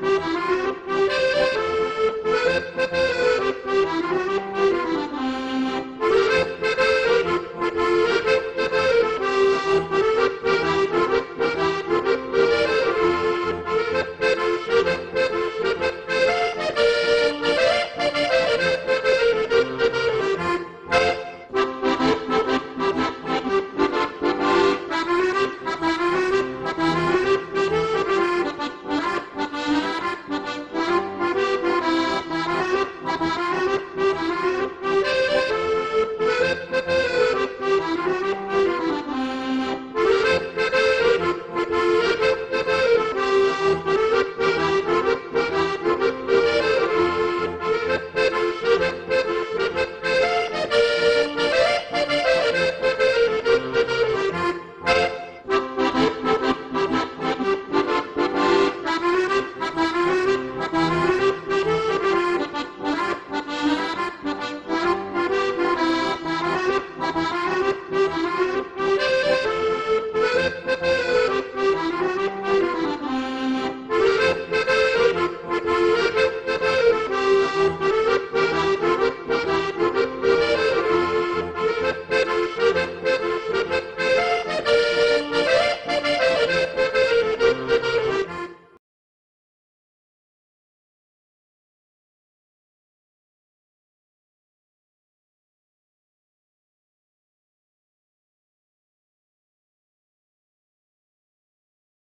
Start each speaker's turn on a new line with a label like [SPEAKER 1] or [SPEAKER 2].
[SPEAKER 1] Música